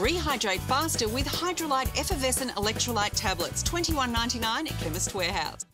Rehydrate faster with Hydrolyte Effervescent Electrolyte Tablets, Twenty-one ninety-nine at Chemist Warehouse.